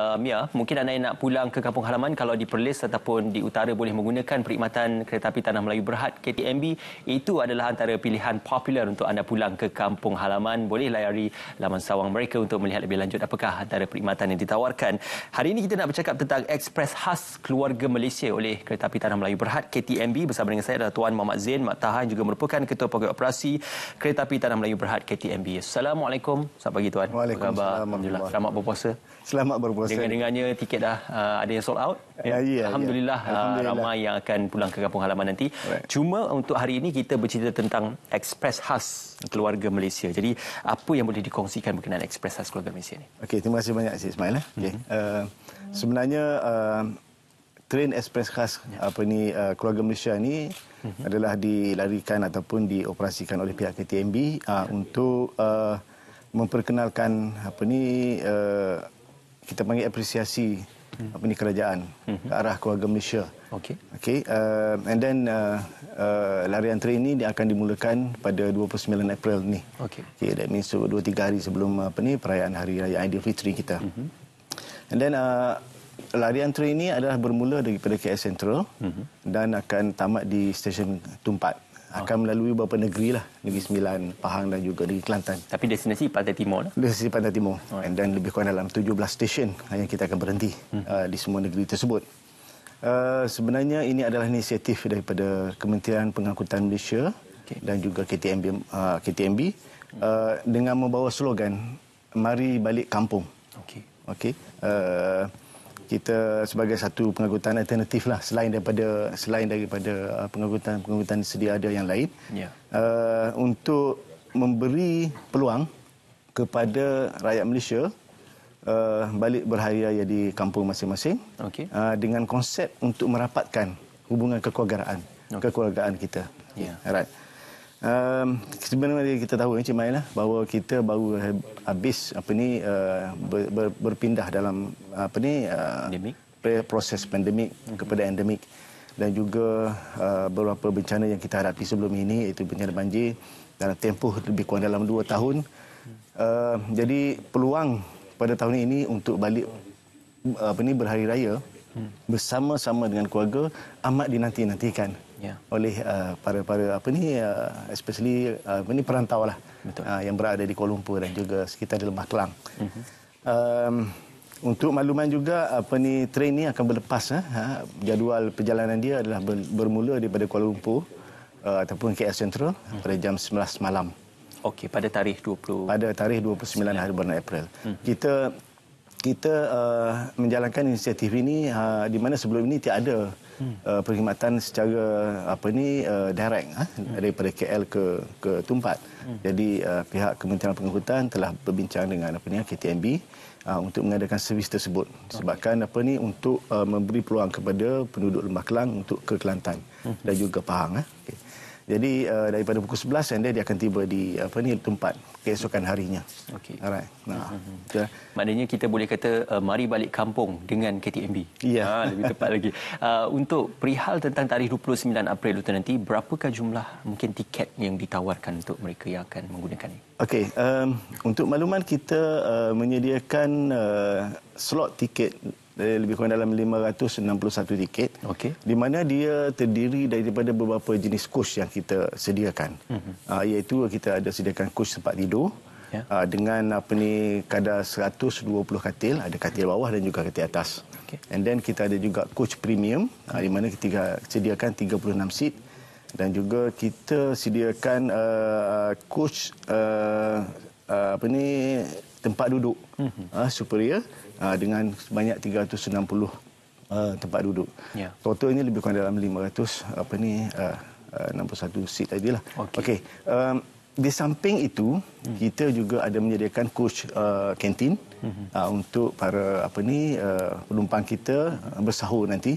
Uh, Mia, mungkin anda yang nak pulang ke kampung halaman kalau di Perlis ataupun di utara boleh menggunakan perkhidmatan kereta api Tanah Melayu Berhad KTMB itu adalah antara pilihan popular untuk anda pulang ke kampung halaman. Boleh layari laman sawang mereka untuk melihat lebih lanjut apakah antara perkhidmatan yang ditawarkan. Hari ini kita nak bercakap tentang ekspres khas keluarga Malaysia oleh kereta api Tanah Melayu Berhad KTMB bersama dengan saya adalah Tuan Muhammad Zain Mak Tahan juga merupakan ketua pegawai operasi kereta api Tanah Melayu Berhad KTMB Assalamualaikum. Selamat pagi Tuan. Waalaikumsalam Alhamdulillah. Selamat berpuasa. Selamat berpuasa. Dengan-dengannya tiket dah uh, ada yang sold out. Ya, ya, Alhamdulillah, ya. Alhamdulillah. Uh, ramai yang akan pulang ke kampung halaman nanti. Right. Cuma untuk hari ini kita bercerita tentang ekspres khas keluarga Malaysia. Jadi apa yang boleh dikongsikan berkenaan ekspres khas keluarga Malaysia ni? Okey, terima kasih banyak Cik Ismail. Eh. Okay. Mm-hmm. Uh, sebenarnya uh, train ekspres khas ya. apa ni uh, keluarga Malaysia ni mm-hmm. adalah dilarikan ataupun dioperasikan oleh pihak KTMB uh, ya. untuk uh, memperkenalkan apa ni uh, kita panggil apresiasi hmm. apa ni kerajaan hmm. ke arah keluarga Malaysia. Okey. Okey. Uh, and then uh, uh, larian train ini dia akan dimulakan pada 29 April ni. Okey. Okey, that means 2 3 hari sebelum apa ni perayaan hari raya Aidilfitri kita. Hmm. And then uh, larian train ini adalah bermula daripada KL Central hmm. dan akan tamat di stesen Tumpat akan melalui beberapa negeri lah. Negeri Sembilan Pahang dan juga negeri Kelantan. Tapi destinasi Pantai Timur lah. Destinasi Pantai Timur. Oh, ya. dan lebih kurang dalam 17 stesen yang kita akan berhenti hmm. uh, di semua negeri tersebut. Uh, sebenarnya ini adalah inisiatif daripada Kementerian Pengangkutan Malaysia okay. dan juga KTMB uh, KTMB uh, dengan membawa slogan mari balik kampung. Okey okey uh, kita sebagai satu pengangkutan alternatif lah selain daripada selain daripada uh, pengangkutan pengangkutan sedia ada yang lain yeah. uh, untuk memberi peluang kepada rakyat Malaysia uh, balik berhari raya di kampung masing-masing okay. uh, dengan konsep untuk merapatkan hubungan kekeluargaan okay. kekeluargaan kita. Yeah. Right. Um, sebenarnya kita tahu Encik Mai lah bahawa kita baru habis apa ni uh, ber, ber, berpindah dalam apa ni uh, proses pandemik mm-hmm. kepada endemik dan juga uh, beberapa bencana yang kita hadapi sebelum ini iaitu bencana banjir dalam tempoh lebih kurang dalam dua tahun. Uh, jadi peluang pada tahun ini untuk balik apa ni berhari raya hmm. bersama-sama dengan keluarga amat dinanti-nantikan yeah. oleh uh, para para apa ni uh, especially uh, apa ni perantau lah uh, yang berada di Kuala Lumpur dan juga sekitar di Lembah Kelang. Mm-hmm. Um, untuk makluman juga apa ni train ni akan berlepas uh, ha, jadual perjalanan dia adalah ber, bermula daripada Kuala Lumpur uh, ataupun KL Central mm-hmm. pada jam 11 malam. Okey pada tarikh 20 pada tarikh 29 hari bulan April. Mm-hmm. Kita kita uh, menjalankan inisiatif ini uh, di mana sebelum ini tidak ada hmm. uh, perkhidmatan secara apa ni uh, direct uh, hmm. daripada KL ke ke Tumpat. Hmm. Jadi uh, pihak Kementerian Pengangkutan telah berbincang dengan apa ni KTMB uh, untuk mengadakan servis tersebut. Sebabkan apa ni untuk uh, memberi peluang kepada penduduk Lembah Kelang untuk ke Kelantan hmm. dan juga Pahang uh. Okay. Jadi uh, daripada pukul 11 and dia akan tiba di apa ni tempat keesokan harinya. Okey. Alright. Nah. Mm-hmm. Ya. Maknanya kita boleh kata uh, mari balik kampung dengan KTMB. Ya. Ha, lebih tepat lagi. Uh, untuk perihal tentang tarikh 29 April itu nanti berapakah jumlah mungkin tiket yang ditawarkan untuk mereka yang akan menggunakan ini? Okey, um, untuk makluman kita uh, menyediakan uh, slot tiket lebih kurang dalam 561 tiket okay. di mana dia terdiri daripada beberapa jenis kos yang kita sediakan mm-hmm. uh, iaitu kita ada sediakan kos tempat tidur yeah. uh, dengan apa ni kadar 120 katil ada katil bawah dan juga katil atas okay. and then kita ada juga coach premium uh, di mana kita sediakan 36 seat dan juga kita sediakan uh, coach uh, uh, apa ni tempat duduk mm-hmm. uh, superior uh, dengan sebanyak 360 uh, tempat duduk. Yeah. Totalnya lebih kurang dalam 500 apa ni uh, uh, 61 seat tadilah. Okey. Okay. Um, di samping itu hmm. kita juga ada menyediakan coach uh, kantin hmm. uh, untuk para apa ni uh, penumpang kita uh, bersahur nanti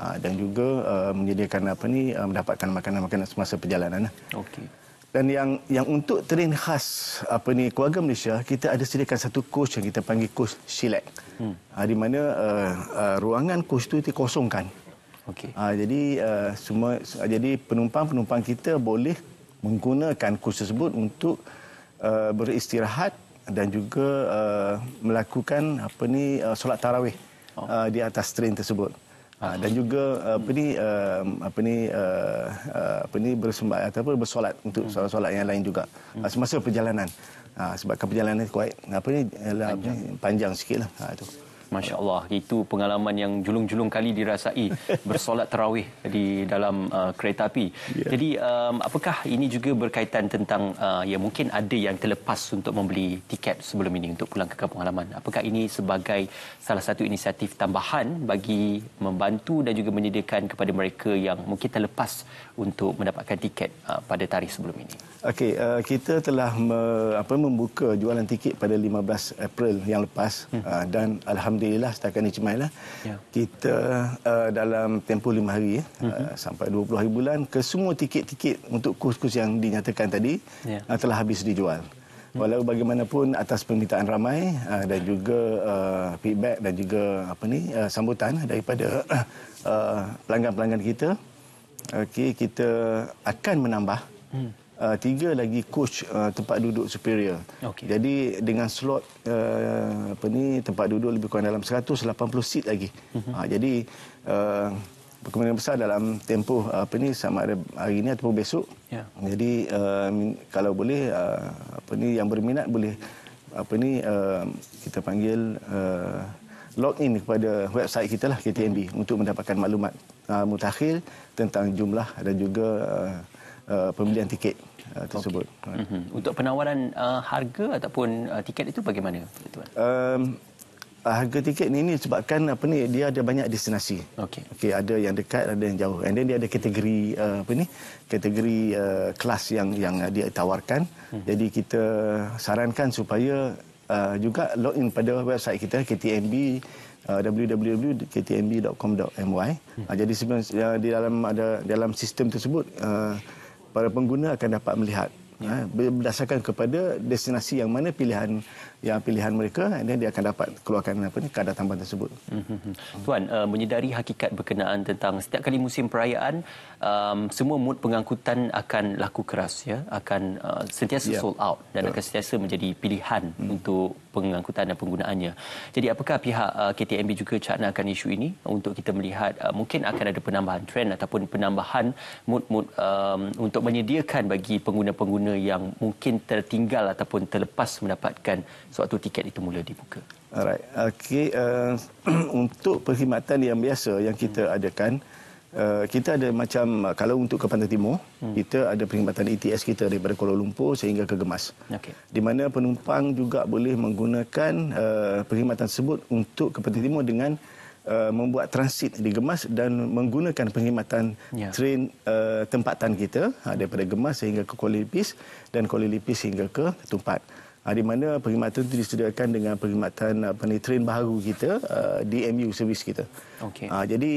uh, dan juga uh, menyediakan apa ni uh, mendapatkan makanan-makanan semasa perjalanan. Okey. Dan yang yang untuk train khas apa ni keluarga Malaysia kita ada sediakan satu coach yang kita panggil coach Shilek. Hmm. Ha, di mana uh, uh, ruangan coach itu dikosongkan. Okey. Ha, jadi uh, semua jadi penumpang-penumpang kita boleh menggunakan coach tersebut untuk uh, beristirahat dan juga uh, melakukan apa ni uh, solat tarawih oh. uh, di atas train tersebut. Uh, dan juga uh, apa ni uh, apa ni uh, uh, apa ni bersembah ataupun bersolat untuk hmm. solat-solat yang lain juga hmm. uh, semasa perjalanan. Uh, sebabkan perjalanan kuat apa ni panjang, panjang sikitlah. Ha itu. Masya Allah, itu pengalaman yang julung-julung kali dirasai bersolat terawih di dalam uh, kereta api. Yeah. Jadi, um, apakah ini juga berkaitan tentang uh, ya mungkin ada yang terlepas untuk membeli tiket sebelum ini untuk pulang ke kampung halaman? Apakah ini sebagai salah satu inisiatif tambahan bagi membantu dan juga menyediakan kepada mereka yang mungkin terlepas untuk mendapatkan tiket uh, pada tarikh sebelum ini? Okey, uh, kita telah me, apa membuka jualan tiket pada 15 April yang lepas hmm. uh, dan alhamdulillah Alhamdulillah setakat ini cuma lah. Ya. Kita uh, dalam tempoh lima hari uh, uh-huh. sampai 20 hari bulan ke semua tiket-tiket untuk kurs-kurs yang dinyatakan tadi ya. uh, telah habis dijual. Hmm. Walau bagaimanapun atas permintaan ramai uh, dan juga uh, feedback dan juga apa ni uh, sambutan daripada uh, pelanggan-pelanggan kita okey kita akan menambah hmm uh, tiga lagi coach uh, tempat duduk superior. Okay. Jadi dengan slot uh, apa ni tempat duduk lebih kurang dalam 180 seat lagi. Uh-huh. Uh, jadi uh, kemungkinan besar dalam tempoh uh, apa ni sama ada hari ini ataupun besok. Yeah. Jadi uh, kalau boleh uh, apa ni yang berminat boleh apa ni uh, kita panggil uh, login kepada website kita lah KTMB uh-huh. untuk mendapatkan maklumat uh, mutakhir tentang jumlah dan juga uh, uh, pembelian tiket uh, tersebut. Okay. Mm-hmm. Untuk penawaran uh, harga ataupun uh, tiket itu bagaimana, tuan? Um, harga tiket ini sebabkan apa ni dia ada banyak destinasi. Okey. Okey, ada yang dekat, ada yang jauh. And then dia ada kategori uh, apa ni? Kategori uh, kelas yang yang dia tawarkan. Hmm. Jadi kita sarankan supaya uh, juga login pada website kita KTMB uh, www.ktmb.com.my. Hmm. Uh, jadi sebenarnya uh, di dalam ada dalam sistem tersebut uh, para pengguna akan dapat melihat ya. berdasarkan kepada destinasi yang mana pilihan yang pilihan mereka dan dia akan dapat keluarkan apa ni kadar tambahan tersebut. Mm-hmm. Tuan uh, menyedari hakikat berkenaan tentang setiap kali musim perayaan um, semua mood pengangkutan akan laku keras ya akan uh, sentiasa yeah. sold out dan Betul. akan sentiasa menjadi pilihan mm. untuk pengangkutan dan penggunaannya. Jadi apakah pihak uh, KTMB juga caknakan isu ini untuk kita melihat uh, mungkin akan ada penambahan trend ataupun penambahan mood-mood um, untuk menyediakan bagi pengguna-pengguna yang mungkin tertinggal ataupun terlepas mendapatkan suatu tiket itu mula dibuka. Alright. Okey uh, untuk perkhidmatan yang biasa yang kita hmm. adakan uh, kita ada macam uh, kalau untuk ke Pantai Timur hmm. kita ada perkhidmatan ETS kita daripada Kuala Lumpur sehingga ke Gemas. Okay. Di mana penumpang juga boleh menggunakan uh, perkhidmatan tersebut untuk ke Pantai Timur dengan Uh, membuat transit di Gemas dan menggunakan perkhidmatan ya. train uh, tempatan kita uh, daripada Gemas sehingga ke Kuala Lipis dan Kuala Lipis hingga ke Tumpat uh, di mana perkhidmatan itu disediakan dengan perkhidmatan apa ni train baru kita uh, DMU servis kita. Okay. Uh, jadi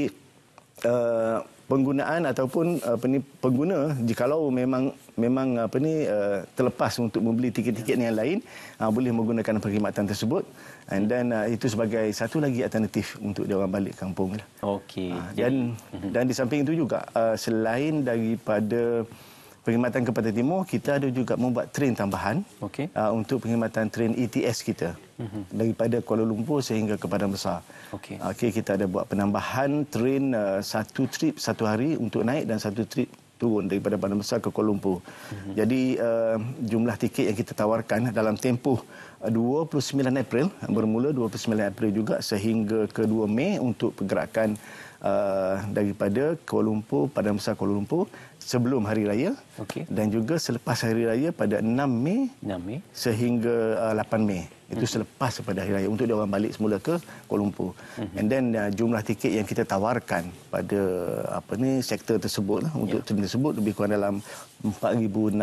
uh, penggunaan ataupun apa ni pengguna jikalau memang memang apa ni uh, terlepas untuk membeli tiket-tiket yang lain uh, boleh menggunakan perkhidmatan tersebut and then uh, itu sebagai satu lagi alternatif untuk dia orang balik kampung lah. Okey. Uh, dan jadi, dan di samping itu juga uh, selain daripada perkhidmatan ke Pantai Timur, kita ada juga membuat train tambahan okay. uh, untuk perkhidmatan train ETS kita uh-huh. daripada Kuala Lumpur sehingga ke Padang Besar. Okay. Okay, kita ada buat penambahan train uh, satu trip satu hari untuk naik dan satu trip turun daripada Padang Besar ke Kuala Lumpur. Uh-huh. Jadi uh, jumlah tiket yang kita tawarkan dalam tempoh 29 April bermula 29 April juga sehingga ke 2 Mei untuk pergerakan uh, daripada Kuala Lumpur Padang Besar Kuala Lumpur sebelum hari raya okay. dan juga selepas hari raya pada 6 Mei, 6 Mei. sehingga uh, 8 Mei itu hmm. selepas pada hari raya untuk dia orang balik semula ke Kuala Lumpur hmm. and then uh, jumlah tiket yang kita tawarkan pada apa ni sektor tersebut lah, untuk yeah. tersebut lebih kurang dalam 4600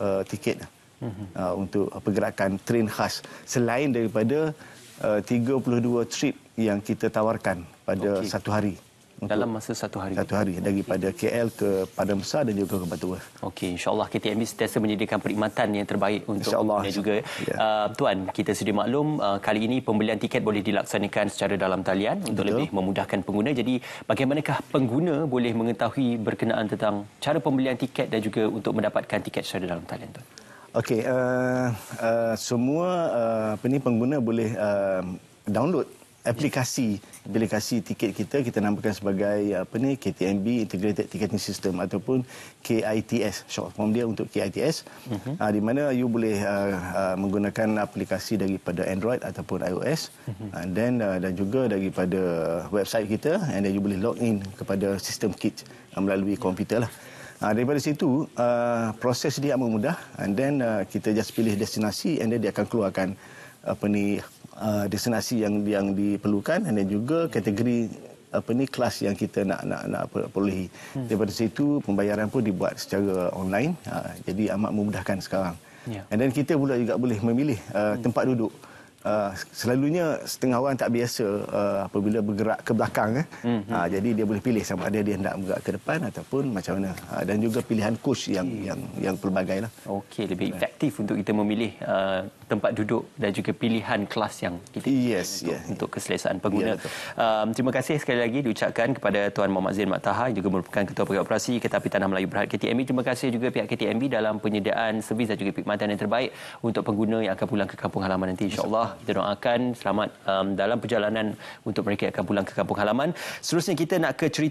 uh, tiket hmm. uh, untuk pergerakan train khas selain daripada uh, 32 trip yang kita tawarkan pada okay. satu hari dalam masa satu hari. Satu hari daripada okay. KL ke Padang Besar dan juga ke Batu Berh. Okey, insya-Allah KTMB sentiasa menyediakan perkhidmatan yang terbaik untuk insya juga. Ya. Uh, tuan, kita sedia maklum uh, kali ini pembelian tiket boleh dilaksanakan secara dalam talian Betul. untuk lebih memudahkan pengguna. Jadi, bagaimanakah pengguna boleh mengetahui berkenaan tentang cara pembelian tiket dan juga untuk mendapatkan tiket secara dalam talian tuan? Okey, uh, uh, semua uh, apa ni pengguna boleh uh, download aplikasi aplikasi tiket kita kita namakan sebagai apa ni KTMB Integrated Ticketing System ataupun KITS short form dia untuk KITS uh-huh. uh, di mana you boleh uh, uh, menggunakan aplikasi daripada Android ataupun iOS uh-huh. and then uh, dan juga daripada website kita and then you boleh log in kepada sistem kit uh, melalui komputer lah Uh, daripada situ uh, proses dia amat mudah and then uh, kita just pilih destinasi and then dia akan keluarkan apa ni uh, destinasi yang yang diperlukan dan juga kategori apa ni kelas yang kita nak nak nak perolehi. Hmm. Daripada situ pembayaran pun dibuat secara online. Uh, jadi amat memudahkan sekarang. Yeah. And then kita pula juga boleh memilih uh, hmm. tempat duduk uh, selalunya setengah orang tak biasa uh, apabila bergerak ke belakang eh. Mm-hmm. Uh, jadi dia boleh pilih sama ada dia hendak bergerak ke depan ataupun macam mana. Uh, dan juga pilihan coach yang okay. yang yang pelbagai lah. Okey, lebih efektif untuk kita memilih uh, tempat duduk dan juga pilihan kelas yang kita yes, untuk, yeah. untuk keselesaan pengguna. Yeah, um, terima kasih sekali lagi diucapkan kepada Tuan Muhammad Zain Mak Taha yang juga merupakan Ketua Pegawai Operasi Kereta Api Tanah Melayu Berhad KTMB. Terima kasih juga pihak KTMB dalam penyediaan servis dan juga perkhidmatan yang terbaik untuk pengguna yang akan pulang ke kampung halaman nanti insya-Allah kita doakan selamat um, dalam perjalanan untuk mereka akan pulang ke kampung halaman. Seterusnya kita nak ke cerita